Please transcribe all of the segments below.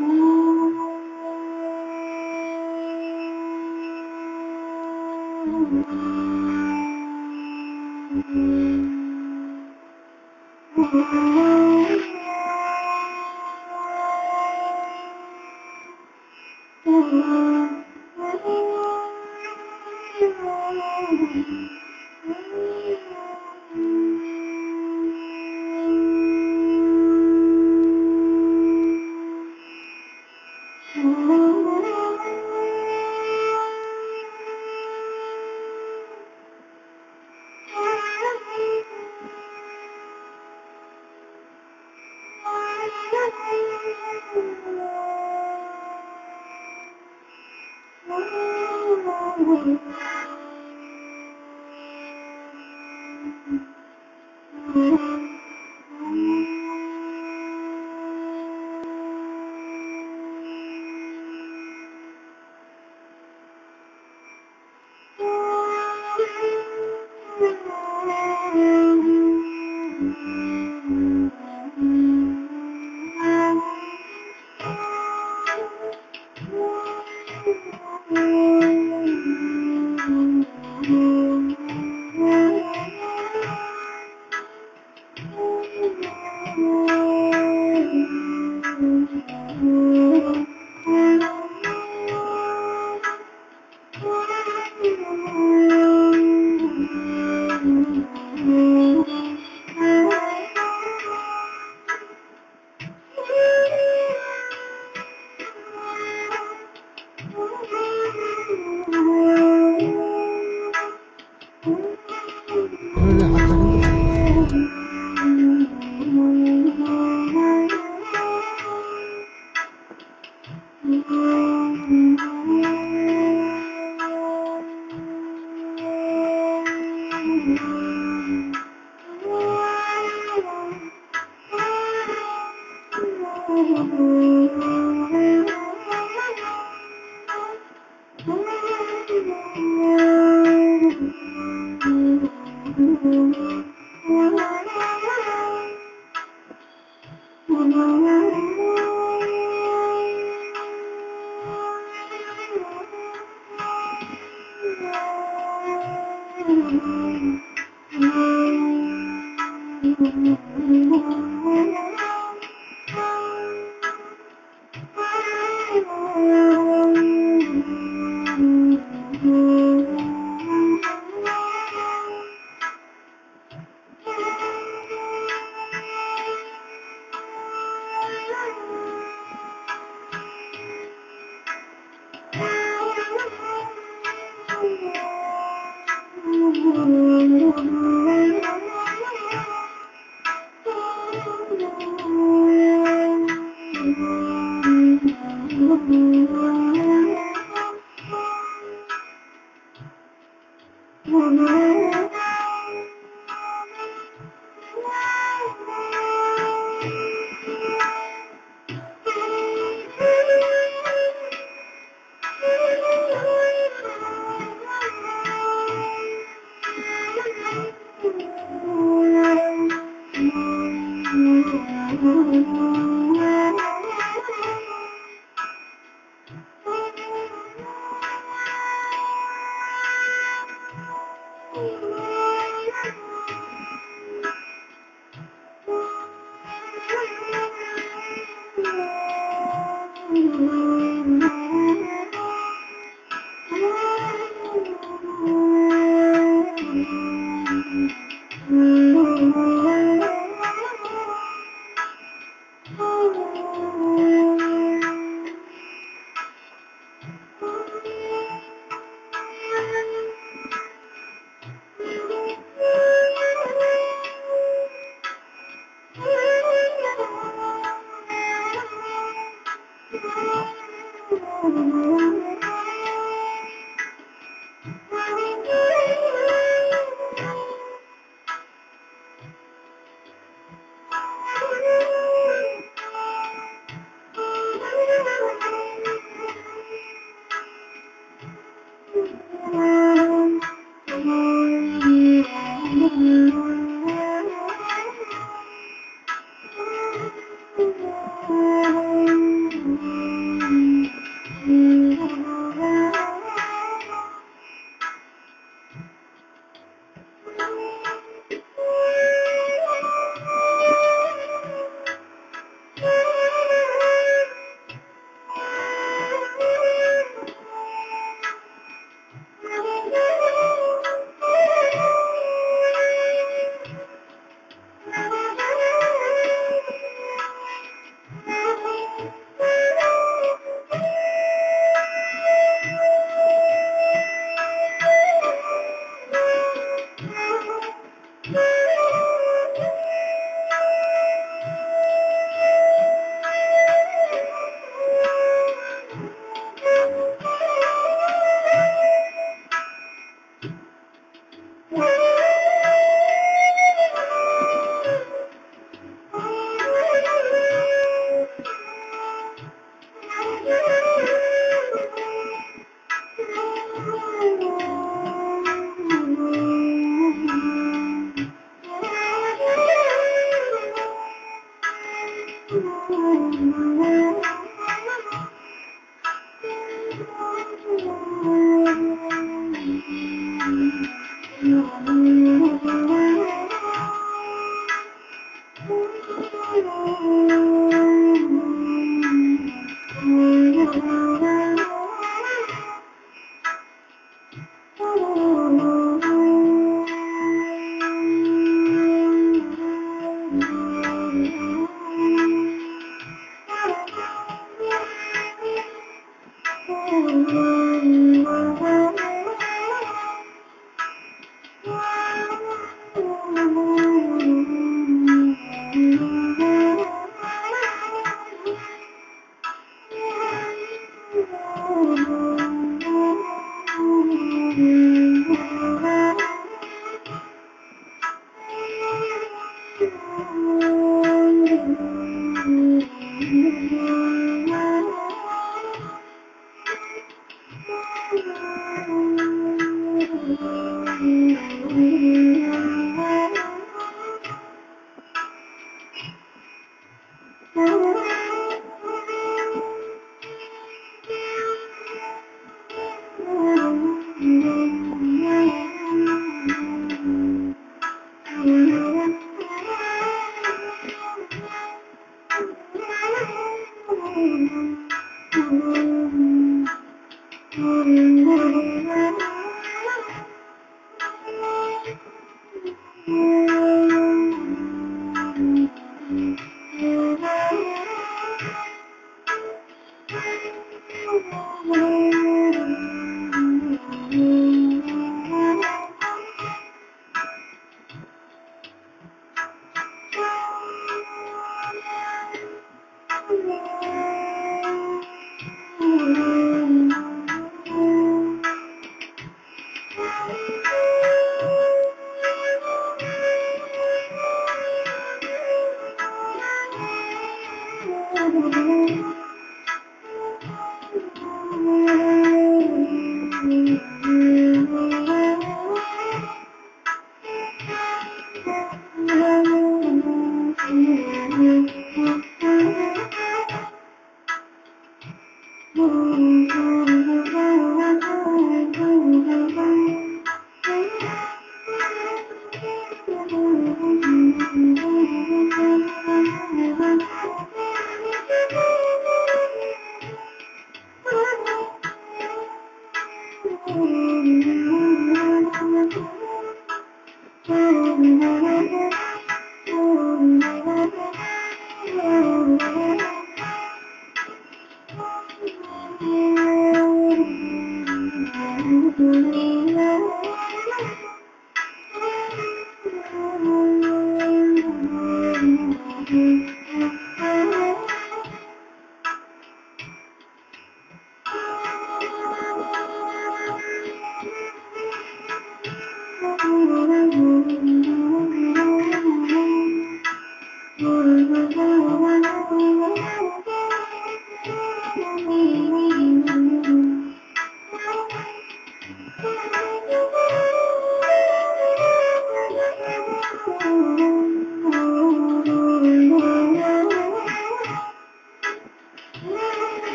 Ooh. Mm-hmm.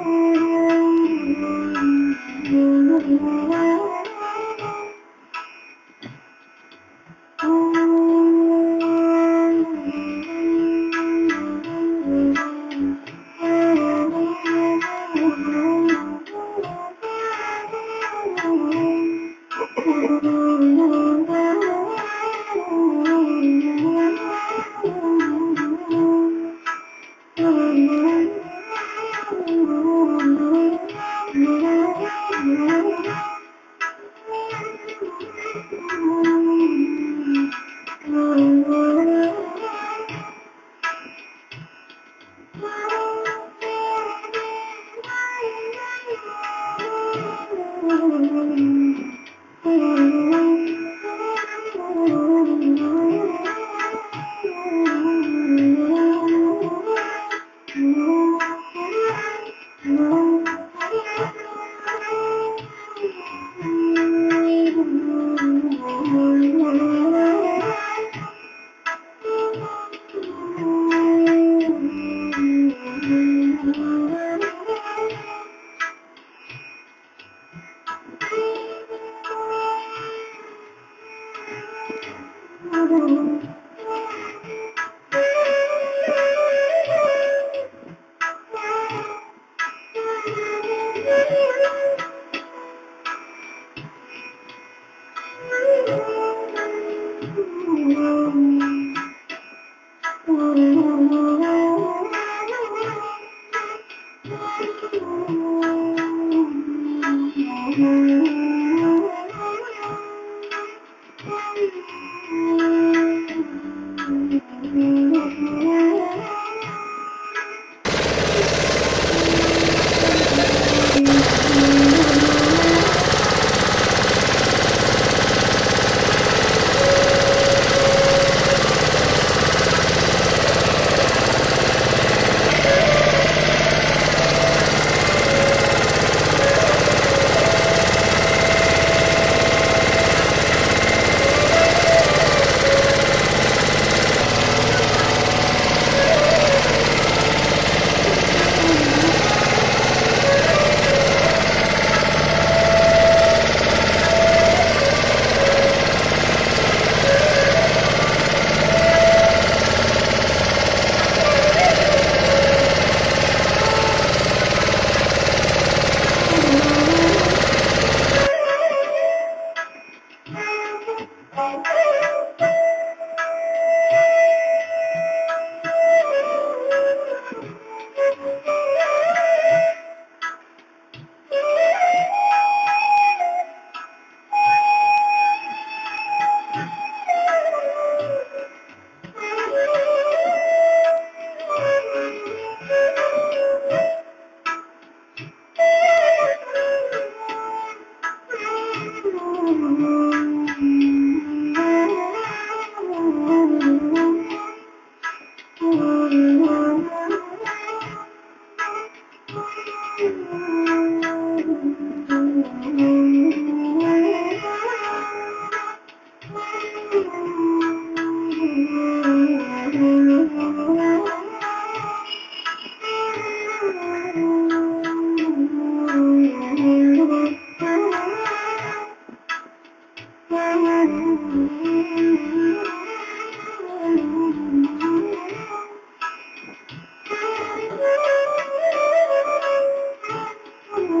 Thank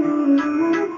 you.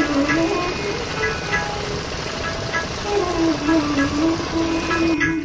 Thank you.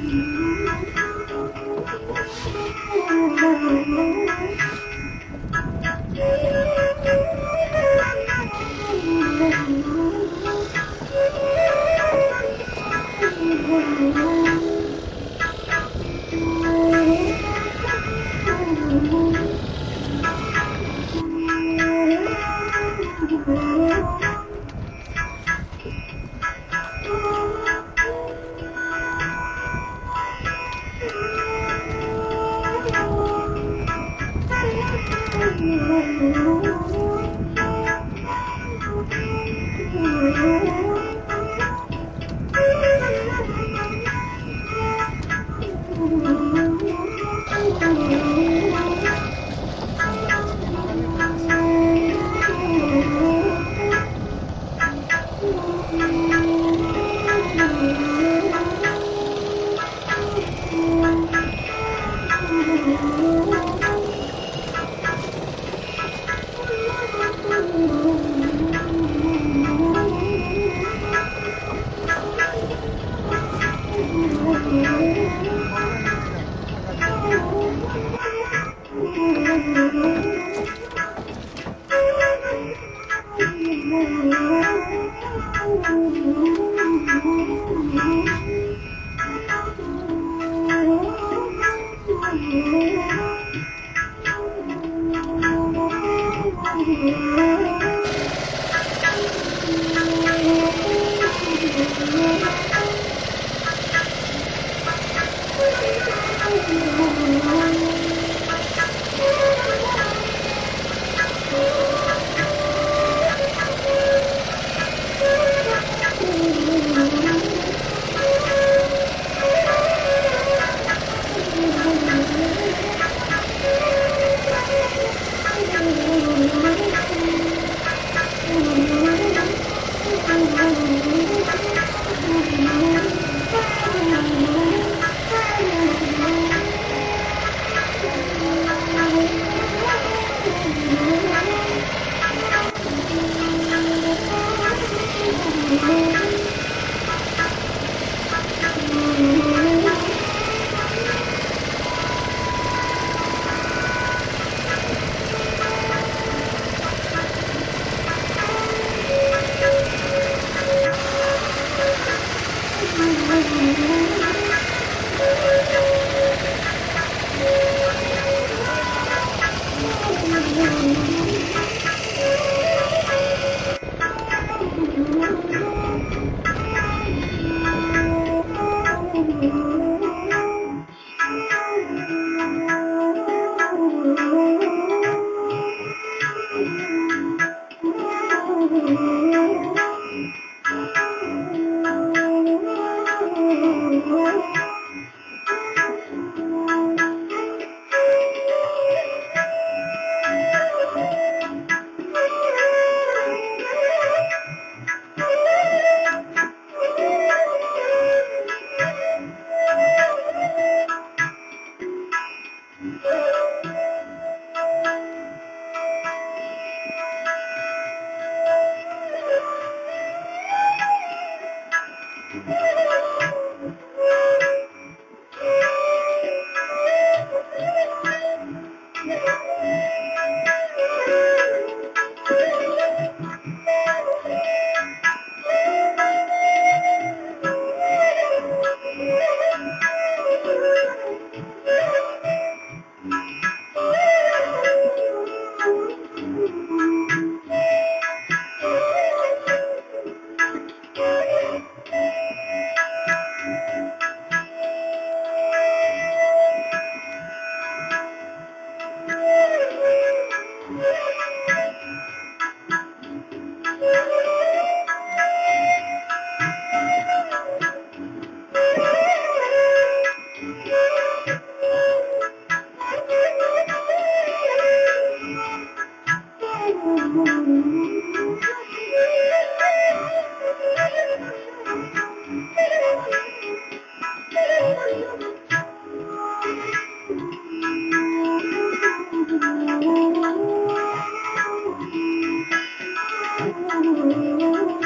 何?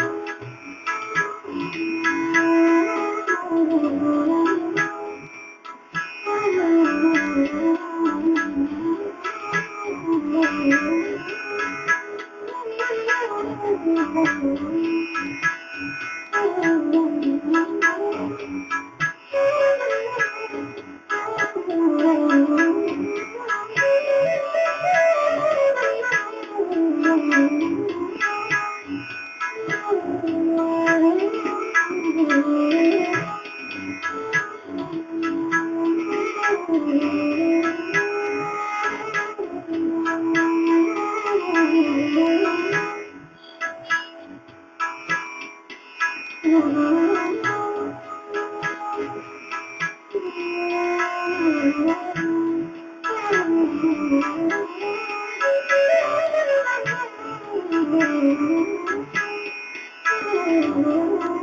Oh, my God.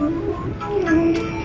oh you.